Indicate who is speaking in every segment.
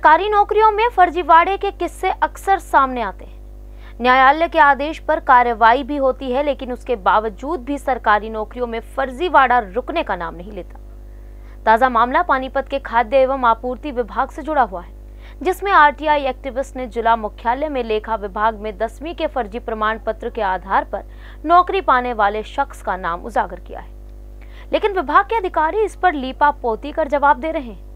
Speaker 1: सरकारी नौकरियों में फर्जीवाड़े के किस्से अक्सर सामने आते हैं। न्यायालय के आदेश पर कार्रवाई भी होती है, लेकिन उसके बावजूद भी सरकारी नौकरियों में फर्जीवाड़ा रुकने का नाम नहीं लेता। ताज़ा मामला पानीपत के खाद्य एवं आपूर्ति विभाग से जुड़ा हुआ है, जिसमें आरटीआई एक्टिविस्ट ने जिला मुख्यालय में लेखा विभाग में दसवीं के फर्जी प्रमाण पत्र के आधार पर नौकरी पाने वाले शख्स का नाम उजागर किया है। लेकिन विभाग के अधिकारी इस पर लीपा पोती कर जवाब दे रहे हैं।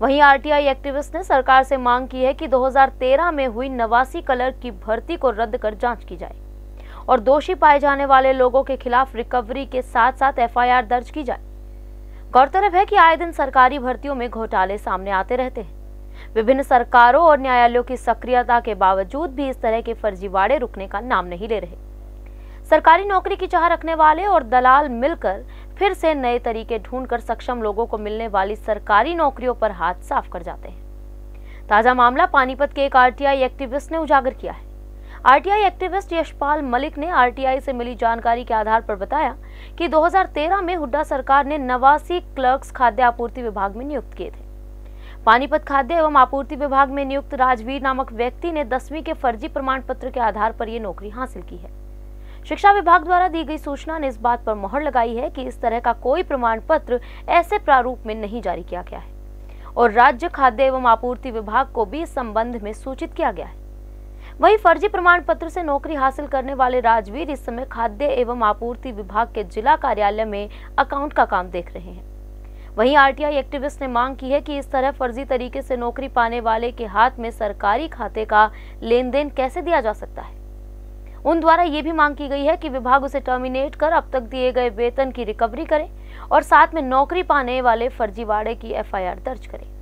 Speaker 1: वहीं आरटीआई एक्टिविस्ट ने सरकार से मांग की है कि 2013 में हुई नवासी कलर की भर्ती को रद्द कर जाँच की जाए और दोषी पाए जाने वाले लोगों के खिलाफ रिकवरी के साथ साथ एफआईआर दर्ज की जाए। गौरतलब है कि आए दिन सरकारी भर्तियों में घोटाले सामने आते रहते हैं। विभिन्न सरकारों और न्यायालयों की सक्रियता के बावजूद भी इस तरह के फर्जीवाड़े रुकने का नाम नहीं ले रहे। सरकारी नौकरी की चाह रखने वाले और दलाल मिलकर फिर से नए तरीके ढूंढकर सक्षम लोगों को मिलने वाली सरकारी नौकरियों पर हाथ साफ़ कर जाते हैं। ताज़ा मामला पानीपत के एक आरटीआई एक्टिविस्ट ने उजागर किया है। आरटीआई एक्टिविस्ट यशपाल मलिक ने आरटीआई से मिली जानकारी के आधार पर बताया कि 2013 में हुड्डा सरकार ने नवासी क्लर्क्स खाद्य आपूर्ति विभाग में नियुक्त किए थे। पानीपत खाद्य एवं आपूर्ति विभाग में नियुक्त राजवीर नामक व्यक्ति ने दसवीं के फर्जी प्रमाण पत्र के आधार पर यह नौकरी हासिल की है। शिक्षा विभाग द्वारा दी गई सूचना ने इस बात पर मोहर लगाई है कि इस तरह का कोई प्रमाण पत्र ऐसे प्रारूप में नहीं जारी किया गया है और राज्य खाद्य एवं आपूर्ति विभाग को भी इस संबंध में सूचित किया गया है। वहीं फर्जी प्रमाण पत्र से नौकरी हासिल करने वाले राजवीर इस समय खाद्य एवं आपूर्ति विभाग के जिला कार्यालय में अकाउंट का काम देख रहे हैं। वहीं आरटीआई एक्टिविस्ट ने मांग की है कि इस तरह फर्जी तरीके से नौकरी पाने वाले के हाथ में सरकारी खाते का लेन देन कैसे दिया जा सकता है? उन द्वारा ये भी मांग की गई है कि विभाग उसे टर्मिनेट कर अब तक दिए गए वेतन की रिकवरी करे और साथ में नौकरी पाने वाले फर्जीवाड़े की एफआईआर दर्ज करे।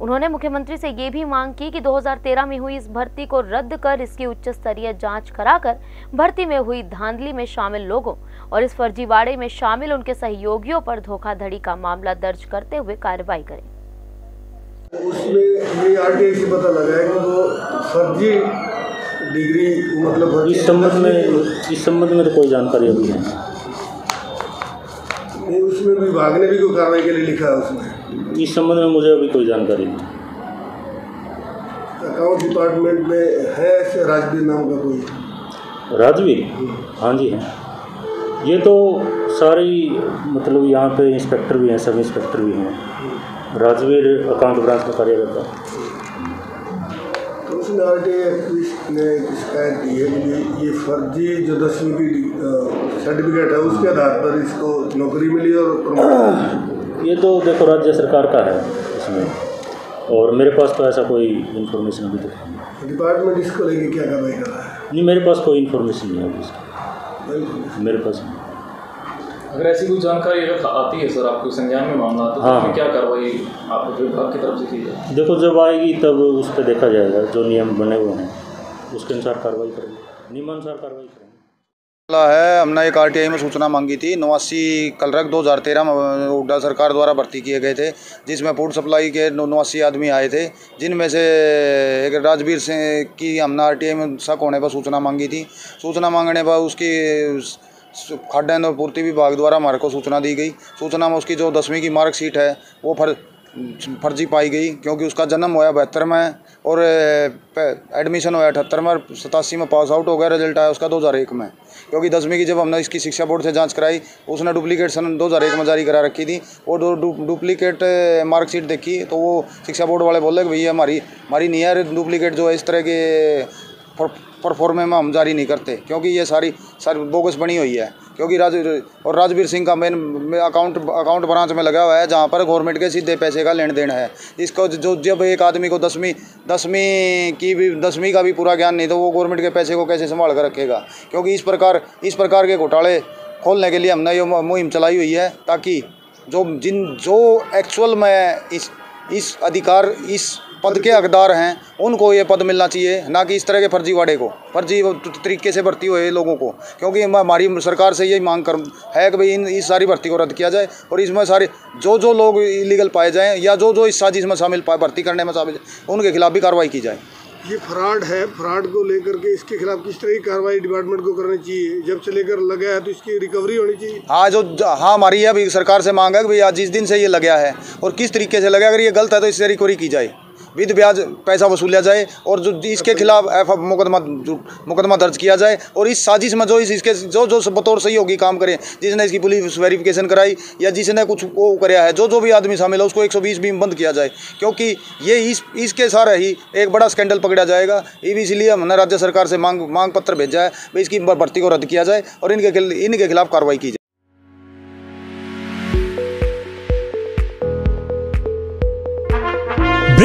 Speaker 1: उन्होंने मुख्यमंत्री से ये भी मांग की कि 2013 में हुई इस भर्ती को रद्द कर इसकी उच्च स्तरीय जाँच कराकर भर्ती में हुई धांधली में शामिल लोगों और इस फर्जीवाड़े में शामिल उनके सहयोगियों पर धोखाधड़ी का मामला दर्ज करते हुए कार्रवाई करें।
Speaker 2: उसमें पता लगा है कि वो फर्जी डिग्री मतलब
Speaker 3: इस संबंध में इस संबंध में तो कोई जानकारी अभी नहीं
Speaker 2: नहीं, उसमें विभाग ने भी कोई कार्रवाई के लिए लिखा है उसमें।
Speaker 3: इस संबंध में मुझे अभी कोई जानकारी नहीं।
Speaker 2: अकाउंट डिपार्टमेंट में है ऐसे राजवीर नाम का कोई?
Speaker 3: राजवीर? हाँ जी हैं। ये तो सारी मतलब यहाँ पे इंस्पेक्टर भी हैं सब इंस्पेक्टर भी हैं। राजवीर अकाउंट ब्रांच में कार्यरत
Speaker 2: आरटीआई एक्टिविस्ट ने है ये- ये फर्जी जो दसवीं की सर्टिफिकेट है उसके आधार पर इसको नौकरी मिली और
Speaker 3: ये तो देखो राज्य सरकार का है इसमें और मेरे पास तो ऐसा कोई इन्फॉर्मेशन अभी तक नहीं।
Speaker 2: डिपार्टमेंट इसको लेके क्या कार्रवाई कर रहा है?
Speaker 3: नहीं मेरे पास कोई इन्फॉर्मेशन नहीं है मेरे पास नहीं।
Speaker 4: अगर ऐसी कोई जानकारी अगर आती है सर आपको संज्ञान में मामला तो
Speaker 3: हाँ।
Speaker 4: क्या कार्रवाई आप विभाग की तरफ़ से की जाए?
Speaker 3: देखो जब आएगी तब उस पर देखा जाएगा जो नियम बने हुए हैं उसके अनुसार कार्रवाई करेंगे नियमानुसार कार्रवाई करेंगे।
Speaker 5: है हमने एक आरटीआई में सूचना मांगी थी नवासी कलरक 2013 में हुड्डा सरकार द्वारा भर्ती किए गए थे जिसमें फ़ूड सप्लाई के नवासी आदमी आए थे जिनमें से एक राजवीर सिंह की हमने आरटीआई में शक होने पर सूचना मांगी थी। सूचना मांगने पर उसकी खाद्य एवं पूर्ति विभाग द्वारा हमारे को सूचना दी गई। सूचना में उसकी जो दसवीं की मार्कशीट है, वो फर फर्जी पाई गई क्योंकि उसका जन्म हुआ बहत्तर में और एडमिशन हुआ अठहत्तर में सतासी में पास आउट हो गया रिज़ल्ट आया उसका 2001 में। क्योंकि दसवीं की जब हमने इसकी शिक्षा बोर्ड से जाँच कराई, उसने डुप्लीकेट सन 2001 में जारी करा रखी थी। डु- डुप्लीकेट मार्कशीट देखी तो वो शिक्षा बोर्ड वाले बोले कि भैया हमारी हमारी है डुप्लीकेट जो है इस तरह के परफॉर्मे में हम जारी नहीं करते, क्योंकि ये सारी सारी बोगस बनी हुई है। क्योंकि राज, और राजवीर सिंह का मेन अकाउंट अकाउंट ब्रांच में लगा हुआ है, जहाँ पर गवर्नमेंट के सीधे पैसे का लेन देन है। इसको जो, जब एक आदमी को दसवीं दसवीं की भी, दसवीं का भी पूरा ज्ञान नहीं तो वो गवर्नमेंट के पैसे को कैसे संभाल कर रखेगा? क्योंकि इस प्रकार इस प्रकार के घोटाले खोलने के लिए हमने ये मुहिम चलाई हुई है, ताकि जो, जिन, जो एक्चुअल में इस इस अधिकार, इस पद के हकदार हैं उनको ये पद मिलना चाहिए ना कि इस तरह के फर्जीवाड़े को फर्जी तरीके से भर्ती हुए लोगों को। क्योंकि हमारी सरकार से यही मांग कर है कि भाई इन इस सारी भर्ती को रद्द किया जाए और इसमें सारे जो जो लोग इलीगल पाए जाएँ या जो जो इस साजिश में शामिल पाए भर्ती करने में शामिल उनके खिलाफ भी कार्रवाई की जाए।
Speaker 2: ये फ्रॉड है फ्रॉड को लेकर के इसके खिलाफ किस तरह की कार्रवाई डिपार्टमेंट को करनी चाहिए? जब से लेकर लगा है तो इसकी रिकवरी होनी चाहिए।
Speaker 5: हाँ जो हाँ हमारी यह भी सरकार से मांग है कि भाई आज जिस दिन से ये लगा है और किस तरीके से लगा अगर ये गलत है तो इससे रिकवरी की जाए। विद ब्याज पैसा वसूला जाए और जो इसके खिलाफ एफ़ मुकदमा मुकदमा दर्ज किया जाए और इस साजिश में जो इस, इसके जो जो बतौर सही होगी काम करें, जिसने इसकी पुलिस वेरिफिकेशन कराई या जिसने कुछ वो कराया है, जो जो भी आदमी शामिल है, उसको 120 भी बंद किया जाए, क्योंकि ये इस, इसके सारे ही एक बड़ा स्कैंडल पकड़ा जाएगा। इसलिए हमने राज्य सरकार से मांग मांग पत्र भेजा है, इसकी भर्ती को रद्द किया जाए और इनके इनके खिलाफ कार्रवाई की जाए।